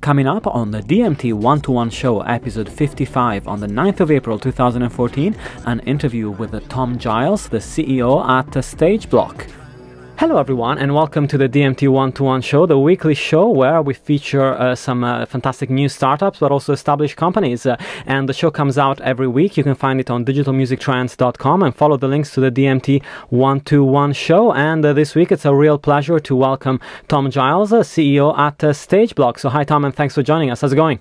Coming up on the DMT One to One Show, episode 55, on the 9th of April 2014, an interview with Tom Giles, the CEO at StageBloc. Hello, everyone, and welcome to the DMT One to One Show, the weekly show where we feature uh, some uh, fantastic new startups, but also established companies. Uh, and the show comes out every week. You can find it on digitalmusictrends.com and follow the links to the DMT One to One Show. And uh, this week, it's a real pleasure to welcome Tom Giles, uh, CEO at uh, StageBloc. So, hi, Tom, and thanks for joining us. How's it going?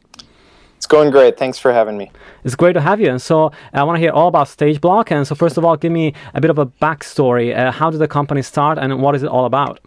It's going great. Thanks for having me. It's great to have you. And so I want to hear all about StageBloc. And so, first of all, give me a bit of a backstory. Uh, how did the company start and what is it all about?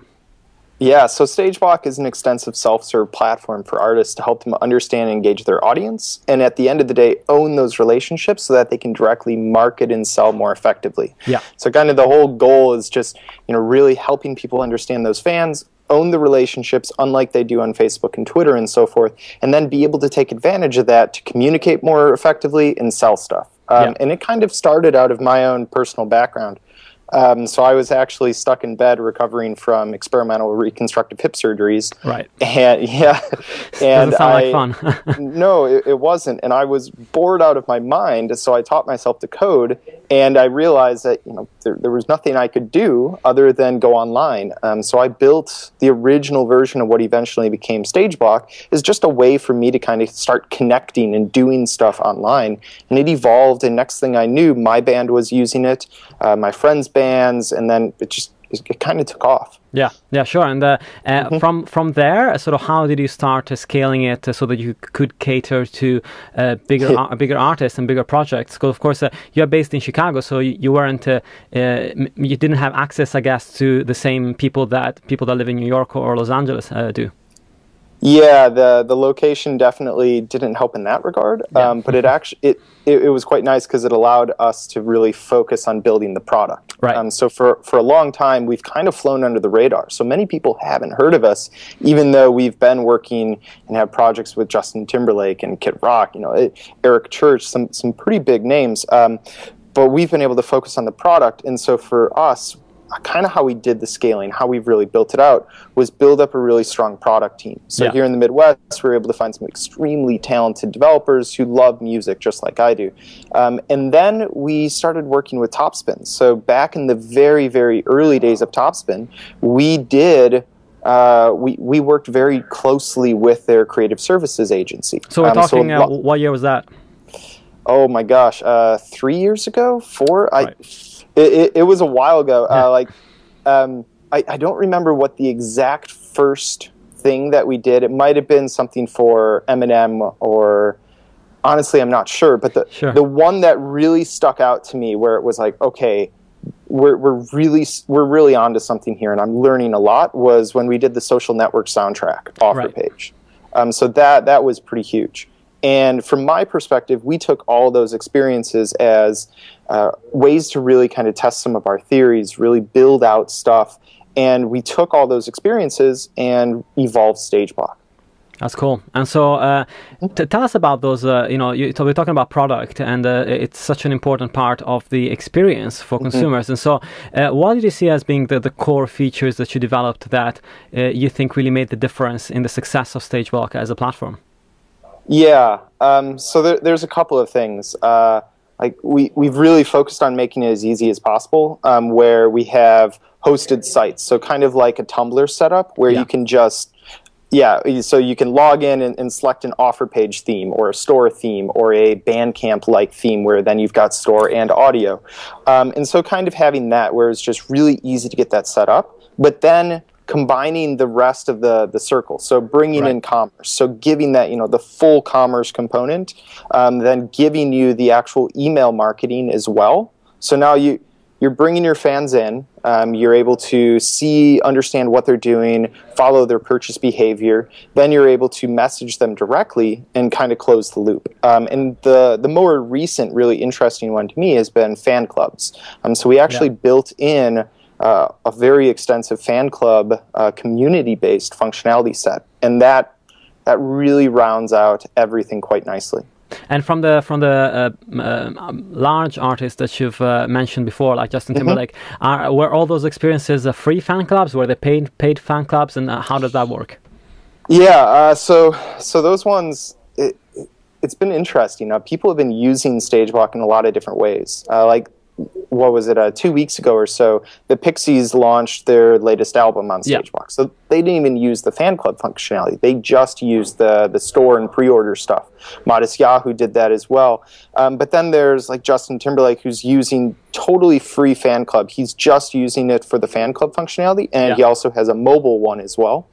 Yeah, so StageBloc is an extensive self serve platform for artists to help them understand and engage their audience. And at the end of the day, own those relationships so that they can directly market and sell more effectively. Yeah. So, kind of the whole goal is just, you know, really helping people understand those fans, own the relationships unlike they do on Facebook and Twitter and so forth, and then be able to take advantage of that to communicate more effectively and sell stuff. Um, Yeah. And it kind of started out of my own personal background. Um, so I was actually stuck in bed recovering from experimental reconstructive hip surgeries. Right. And yeah, and Doesn't sound I, like fun. no, it, it wasn't. And I was bored out of my mind. So I taught myself to code. And I realized that you know there, there was nothing I could do other than go online. Um, so I built the original version of what eventually became StageBloc is just a way for me to kind of start connecting and doing stuff online. And it evolved. And next thing I knew, my band was using it, uh, my friends' bands, and then it just it, it kind of took off. Yeah, yeah, sure. And uh, uh, Mm-hmm. from from there, uh, sort of, how did you start uh, scaling it uh, so that you could cater to uh, bigger ar- bigger artists and bigger projects? Because of course, uh, you're based in Chicago, so you, you weren't uh, uh, you didn't have access, I guess, to the same people that people that live in New York or Los Angeles uh, do. Yeah, the the location definitely didn't help in that regard, Yeah. um, but it actually it, it, it was quite nice because it allowed us to really focus on building the product. Right. Um, so for for a long time, we've kind of flown under the radar. So many people haven't heard of us, even though we've been working and have projects with Justin Timberlake and Kid Rock. You know, it, Eric Church, some some pretty big names. Um, but we've been able to focus on the product, and so for us, kind of how we did the scaling, how we've really built it out, was build up a really strong product team. So Yeah. here in the Midwest, we were able to find some extremely talented developers who love music just like I do. Um, and then we started working with Topspin. So back in the very, very early days of Topspin, we did. Uh, we, we worked very closely with their creative services agency. So we're Um, talking. a uh, what year was that? oh my gosh, uh, three years ago, four. I, Right. It, it, it was a while ago. Yeah. Uh, like, um, I, I don't remember what the exact first thing that we did. It might have been something for Eminem or. Honestly, I'm not sure, but the Sure. the one that really stuck out to me, where it was like, okay, we're we're really we're really onto something here, and I'm learning a lot, was when we did the social network soundtrack offer Right. page. Um, so that that was pretty huge. And from my perspective, we took all those experiences as uh, ways to really kind of test some of our theories, really build out stuff, and we took all those experiences and evolved StageBloc. That's cool. And so, uh, t- tell us about those. Uh, you know, you, so we're talking about product, and uh, it's such an important part of the experience for consumers. And so, uh, what did you see as being the, the core features that you developed that uh, you think really made the difference in the success of StageBloc as a platform? Yeah. Um, so there, there's a couple of things. Uh, like we we've really focused on making it as easy as possible, um, where we have hosted sites. So kind of like a Tumblr setup, where Yeah. you can just yeah, so you can log in and, and select an offer page theme or a store theme or a Bandcamp like theme where then you've got store and audio. Um, and so kind of having that where it's just really easy to get that set up, but then combining the rest of the, the circle. So bringing Right. in commerce. So giving that, you know, the full commerce component, um, then giving you the actual email marketing as well. So now you, you're bringing your fans in. Um, you're able to see, understand what they're doing, follow their purchase behavior. Then you're able to message them directly and kind of close the loop. Um, and the the more recent, really interesting one to me has been fan clubs. Um, so we actually built in uh, a very extensive fan club uh, community-based functionality set, and that that really rounds out everything quite nicely. And from the from the uh, um, large artists that you've uh, mentioned before, like Justin Timberlake, are, were all those experiences uh, free fan clubs? Were they paid paid fan clubs? And uh, how does that work? Yeah, uh, so so those ones, it, has been interesting. Uh, people have been using StageBloc in a lot of different ways. Uh, like what was it, uh, two weeks ago or so, the Pixies launched their latest album on StageBloc. Yeah. So they didn't even use the fan club functionality. They just used the, the store and pre order stuff. Modest Yahoo did that as well. Um, but then there's like Justin Timberlake who's using totally free fan club. He's just using it for the fan club functionality, and yeah. he also has a mobile one as well.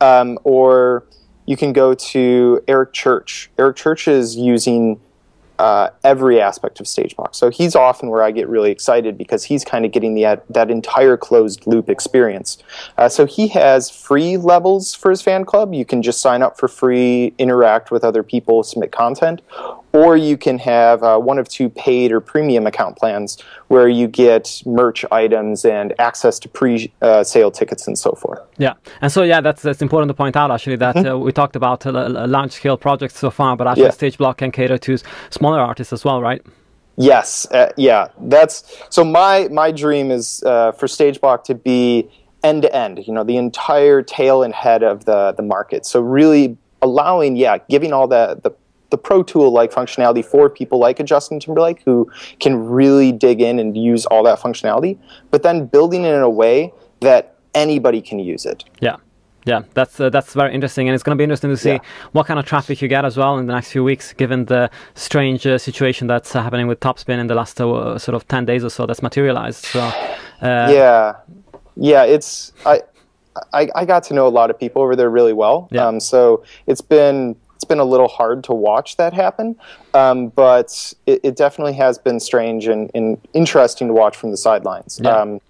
Um, or you can go to Eric Church. Eric Church is using uh, every aspect of StageBloc. So he's often where I get really excited because he's kind of getting the that entire closed loop experience. Uh, so he has free levels for his fan club. You can just sign up for free, interact with other people, submit content, or you can have uh, one of two paid or premium account plans where you get merch items and access to pre-sale uh, tickets and so forth. Yeah, and so yeah, that's that's important to point out actually that mm-hmm. uh, we talked about large-scale project so far, but actually yeah. StageBloc can cater to smaller artists as well, right? Yes, uh, yeah, that's so. My my dream is uh, for StageBloc to be end to end. You know, the entire tail and head of the the market. So really allowing, yeah, giving all the the the Pro Tool like functionality for people like a Justin Timberlake who can really dig in and use all that functionality, but then building it in a way that anybody can use it. Yeah. Yeah, that's uh, that's very interesting, and it's going to be interesting to see yeah. what kind of traffic you get as well in the next few weeks, given the strange uh, situation that's uh, happening with Topspin in the last uh, sort of ten days or so that's materialized. So, uh, yeah, yeah, it's I, I, I got to know a lot of people over there really well. Yeah. Um, so it's been been a little hard to watch that happen, um, but it, it, definitely has been strange and, and, interesting to watch from the sidelines. Yeah. Um,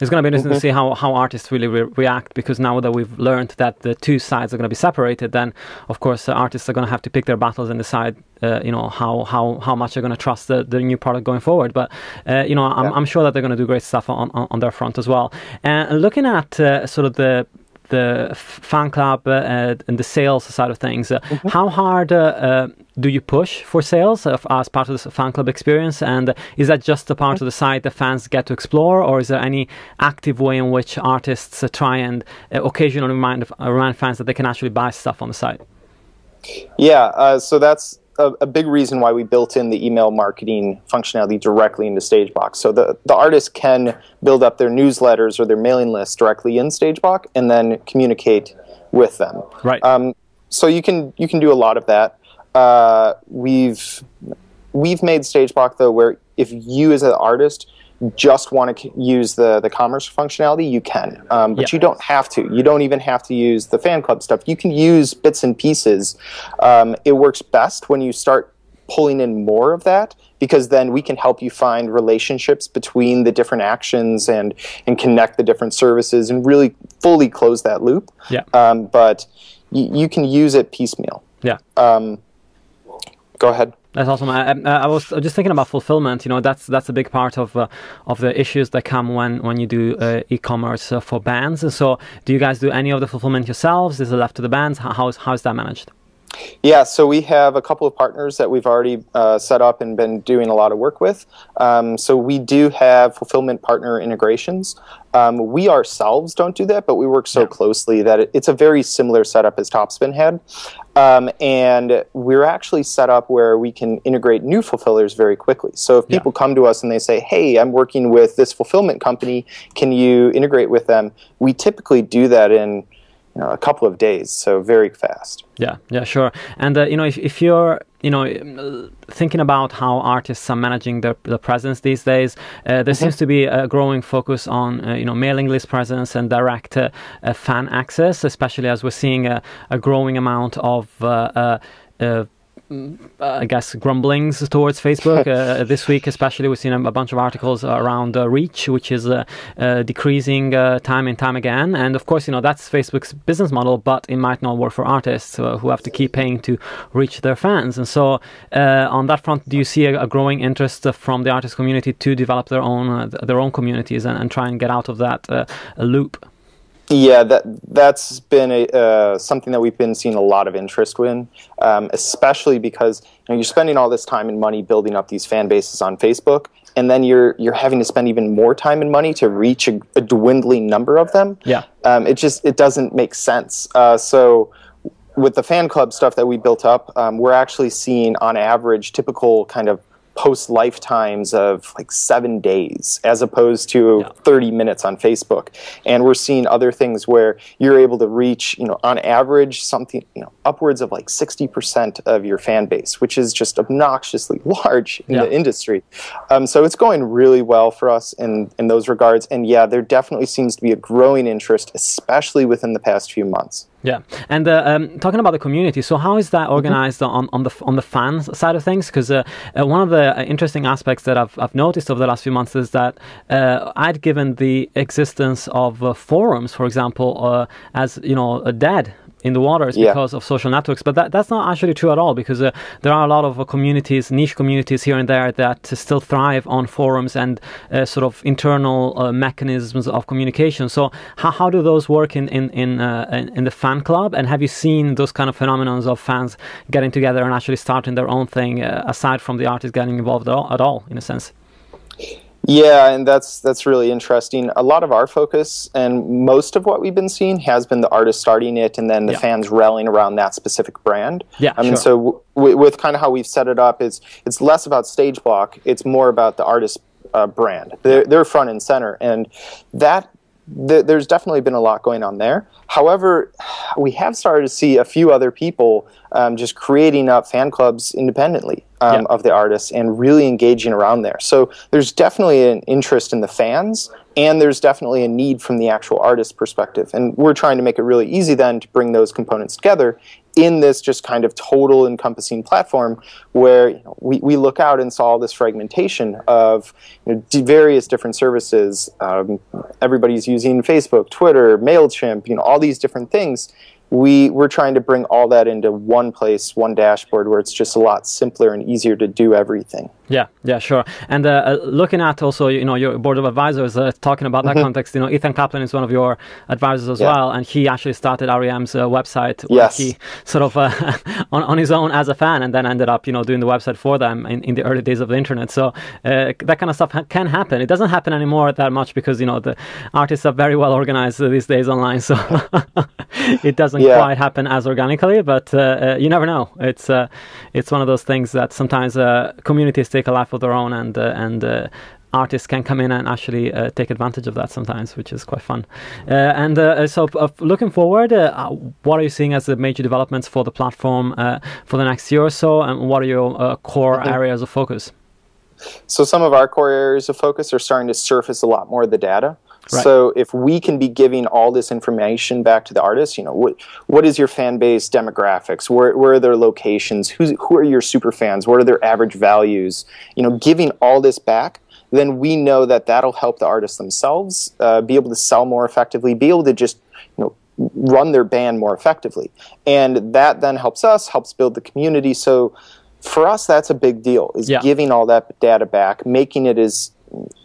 it's going to be interesting mm-hmm. to see how, how artists really re- react because now that we've learned that the two sides are going to be separated, then of course uh, artists are going to have to pick their battles and decide, uh, you know, how, how, how much they're going to trust the, the new product going forward. But uh, you know, I'm, yeah. I'm sure that they're going to do great stuff on, on, on their front as well. And looking at uh, sort of the the fan club uh, and the sales side of things. Uh, mm-hmm. How hard uh, do you push for sales as part of the fan club experience? And is that just a part of the site the fans get to explore, or is there any active way in which artists try and occasionally remind remind fans that they can actually buy stuff on the site? Yeah, so that's a, a, big reason why we built in the email marketing functionality directly into StageBloc. So the, the artist can build up their newsletters or their mailing list directly in StageBloc and then communicate with them. Right. Um, so you can you can do a lot of that. Uh, we've we've made StageBloc though where if you as an artist just want to use the, the commerce functionality, you can. Um, but yeah. you don't have to. You don't even have to use the fan club stuff. You can use bits and pieces. Um, it works best when you start pulling in more of that because then we can help you find relationships between the different actions and and connect the different services and really fully close that loop. Yeah. Um, but you can use it piecemeal. Yeah. Um, go ahead. That's awesome. I, I, was just thinking about fulfillment. You know, that's that's a big part of uh, of the issues that come when when you do uh, e-commerce uh, for bands. So, do you guys do any of the fulfillment yourselves? Is it left to the bands? How is how is that managed? Yeah, so we have a couple of partners that we've already uh, set up and been doing a lot of work with. Um, so we do have fulfillment partner integrations. Um, we ourselves don't do that, but we work so yeah. closely that it, it's a very similar setup as Topspin had. Um, and we're actually set up where we can integrate new fulfillers very quickly. So if people yeah. come to us and they say, hey, I'm working with this fulfillment company, can you integrate with them? We typically do that in know, a couple of days, so very fast. Yeah, yeah, sure. And uh, you know, if, if you're you know thinking about how artists are managing their, their presence these days, uh, there mm-hmm. seems to be a growing focus on uh, you know mailing list presence and direct uh, uh, fan access, especially as we're seeing a, a growing amount of uh, I guess grumblings towards Facebook uh, this week, especially we've seen a, bunch of articles around uh, reach, which is uh, uh decreasing uh, time and time again. And of course, you know that's Facebook's business model, but it might not work for artists uh, who have to keep paying to reach their fans. And so, on that front, do you see a, a, growing interest from the artist community to develop their own their own communities and, and, try and get out of that loop? Yeah, that that's been a, uh, something that we've been seeing a lot of interest in, um, especially because you know, you're spending all this time and money building up these fan bases on Facebook, and then you're you're having to spend even more time and money to reach a, a dwindling number of them. Yeah. Um, it just it doesn't make sense. Uh, so with the fan club stuff that we built up, um, we're actually seeing on average typical kind of post lifetimes of like seven days as opposed to Yeah. 30 minutes on Facebook. And we're seeing other things where you're able to reach, you know, on average something, you know, upwards of like 60% of your fan base, which is just obnoxiously large in Yeah. the industry. Um, so it's going really well for us in, in those regards. And yeah, there definitely seems to be a growing interest, especially within the past few months. Yeah, and uh, um, talking about the community, so how is that organized on, on the on the fans side of things? Because uh, uh, one of the uh, interesting aspects that I've, I've noticed over the last few months is that uh, I'd given the existence of uh, forums, for example, uh, as you know, dead in the waters Yeah. because of social networks, but that, that's not actually true at all because uh, there are a lot of uh, communities, niche communities here and there that still thrive on forums and uh, sort of internal uh, mechanisms of communication. So how, how do those work in in in, uh, in in the fan club? And have you seen those kind of phenomenons of fans getting together and actually starting their own thing uh, aside from the artist getting involved at all, at all in a sense? Yeah, and that's that's really interesting. A lot of our focus and most of what we've been seeing has been the artist starting it, and then the Yeah. fans rallying around that specific brand. Yeah, I mean, sure. so w- w- with kind of how we've set it up, is it's less about StageBloc. It's more about the artist uh, brand. They're they're front and center, and that. Th- there's definitely been a lot going on there. However, we have started to see a few other people um, just creating up fan clubs independently um, Yeah. of the artists and really engaging around there. So there's definitely an interest in the fans, and there's definitely a need from the actual artist perspective. And we're trying to make it really easy then to bring those components together in this just kind of total encompassing platform where you know, we, we look out and saw this fragmentation of you know, various different services. Um, everybody's using Facebook, Twitter, MailChimp, you know, all these different things we we're trying to bring all that into one place, one dashboard, where it's just a lot simpler and easier to do everything. Yeah, yeah, sure. And uh, uh, looking at also, you know, your board of advisors, uh, talking about that context, you know, Ethan Kaplan is one of your advisors as Mm-hmm. Yeah. well, and he actually started REM's uh, website. Yes. He sort of uh, on, on his own as a fan, and then ended up, you know, doing the website for them in, in the early days of the internet. So uh, that kind of stuff ha- can happen. It doesn't happen anymore that much because you know the artists are very well organized these days online, so it doesn't Yeah. quite happen as organically. But you never know. It's uh, it's one of those things that sometimes uh, communities take a life of their own, and uh, and uh, artists can come in and actually uh, take advantage of that sometimes, which is quite fun. Uh, and uh, so, uh, looking forward, what are you seeing as the major developments for the platform uh, for the next year or so, and what are your uh, core areas of focus? So some of our core areas of focus are starting to surface a lot more of the data. Right. So if we can be giving all this information back to the artists, you know, what what is your fan base demographics? Where where are their locations? Who's who are your super fans? What are their average values? You know, giving all this back, then we know that that'll help the artists themselves uh, be able to sell more effectively, be able to just you know run their band more effectively, and that then helps us, helps build the community. So for us, that's a big deal. Is Yeah. giving all that data back, making it as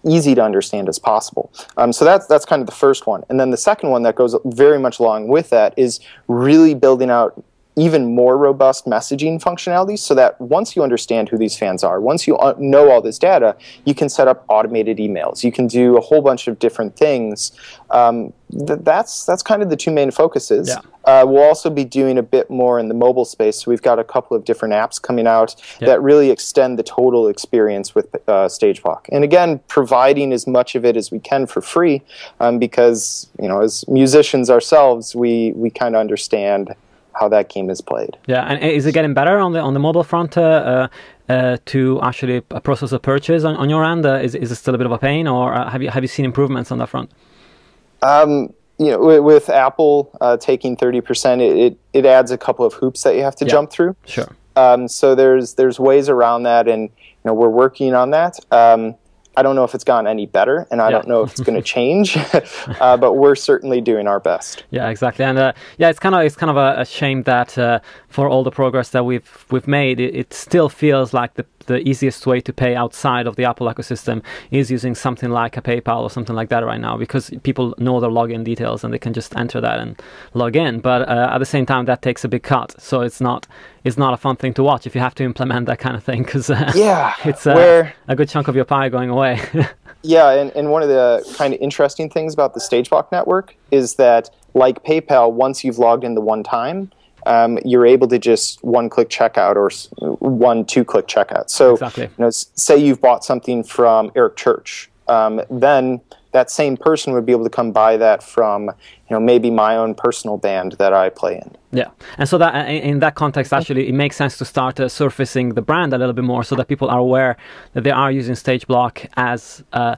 easy to understand as possible. Um, so that's that's kind of the first one, and then the second one that goes very much along with that is really building out even more robust messaging functionalities so that once you understand who these fans are, once you uh, know all this data, you can set up automated emails. You can do a whole bunch of different things. Um, th- that's that's kind of the two main focuses. Yeah. Uh, we'll also be doing a bit more in the mobile space. So we've got a couple of different apps coming out Yeah. that really extend the total experience with uh, StageBloc. And again, providing as much of it as we can for free, um, because you know, as musicians ourselves, we we kind of understand how that game is played. Yeah, and is it getting better on the on the mobile front uh, uh, uh, to actually process a purchase on, on your end? Uh, is is it still a bit of a pain, or uh, have you have you seen improvements on that front? Um, you know, with, with Apple uh, taking thirty percent, it, it it adds a couple of hoops that you have to Yeah. jump through. Sure. Um, so there's there's ways around that, and you know we're working on that. Um, I don't know if it's gotten any better, and I Yeah. don't know if it's going to change. uh, but we're certainly doing our best. Yeah, exactly, and uh, yeah, it's kind of it's kind of a, a shame that uh, for all the progress that we've we've made, it, it still feels like the the easiest way to pay outside of the Apple ecosystem is using something like a PayPal or something like that right now because people know their login details and they can just enter that and log in. But uh, at the same time, that takes a big cut, so it's not it's not a fun thing to watch if you have to implement that kind of thing because uh, Yeah, it's uh, where a good chunk of your pie going away. Yeah, and, and one of the kind of interesting things about the StageBloc network is that, like PayPal, once you've logged in the one time, um, you're able to just one-click checkout or one two-click checkout. So, Exactly. you know, say you've bought something from Eric Church, um, then that same person would be able to come buy that from, you know, maybe my own personal band that I play in. Yeah, and so that uh, in that context, actually, it makes sense to start uh, surfacing the brand a little bit more, so that people are aware that they are using StageBloc as uh,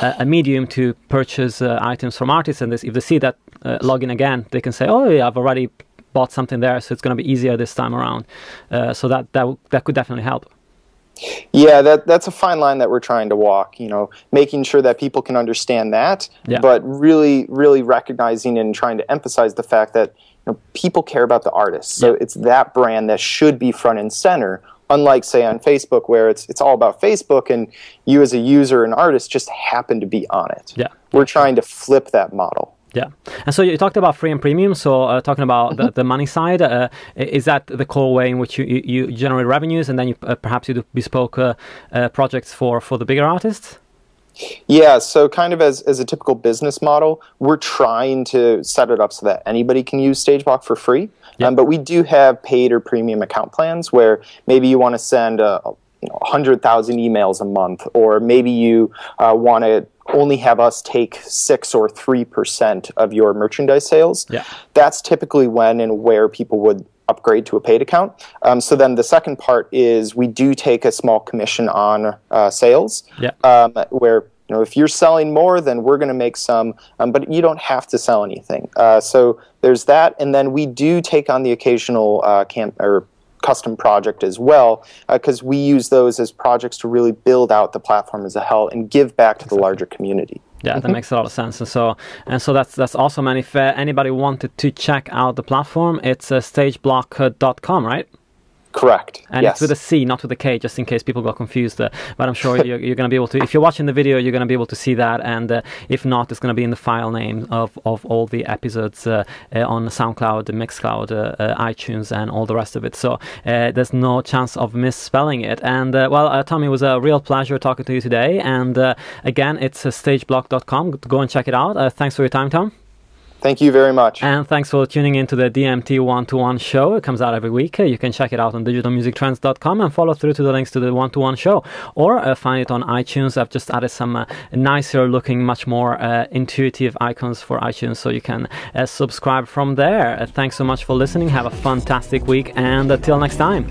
a, a medium to purchase uh, items from artists. And this, if they see that uh, login again, they can say, "Oh, yeah, I've already bought something there, so it's going to be easier this time around." Uh, so that that that could definitely help. Yeah, that that's a fine line that we're trying to walk. You know, making sure that people can understand that, Yeah. but really, really recognizing and trying to emphasize the fact that you know people care about the artist. So Yeah. it's that brand that should be front and center. Unlike, say, on Facebook, where it's it's all about Facebook, and you as a user and artist just happen to be on it. Yeah. we're trying to flip that model. Yeah, and so you talked about free and premium. So uh, talking about the, the money side, uh, is that the core way in which you, you, you generate revenues, and then you uh, perhaps you do bespoke uh, uh, projects for for the bigger artists? Yeah, so kind of as, as a typical business model, we're trying to set it up so that anybody can use StageBloc for free. Yeah. Um, but we do have paid or premium account plans where maybe you want to send a, you know, 100,000 emails a month, or maybe you uh, want to only have us take 6 or 3% of your merchandise sales. Yeah. That's typically when and where people would upgrade to a paid account. Um, so then the second part is we do take a small commission on uh, sales Yeah. um, where you know if you're selling more, then we're going to make some, um, but you don't have to sell anything. Uh, so there's that, and then we do take on the occasional uh, camp or custom project as well because we use those as projects to really build out the platform as a whole and give back to the larger community. Yeah, that makes a lot of sense, and so and so that's that's awesome. And if uh, anybody wanted to check out the platform, it's uh, stagebloc.com, right? Correct. And yes. it's with a C, not with a K, just in case people got confused. Uh, but I'm sure you're, you're going to be able to. If you're watching the video, you're going to be able to see that. And uh, if not, it's going to be in the file name of, of all the episodes uh, uh, on SoundCloud, Mixcloud, uh, uh, iTunes, and all the rest of it. So uh, there's no chance of misspelling it. And uh, well, uh, Tommy, it was a real pleasure talking to you today. And uh, again, it's uh, stagebloc.com. Go and check it out. Uh, thanks for your time, Tom. Thank you very much. And thanks for tuning in to the DMT one to one show. It comes out every week. Uh, You can check it out on digitalmusictrends.com and follow through to the links to the one to one show or uh, find it on iTunes. I've just added some uh, nicer looking, much more uh, intuitive icons for iTunes so you can uh, subscribe from there. Uh, thanks so much for listening. Have a fantastic week and until next time.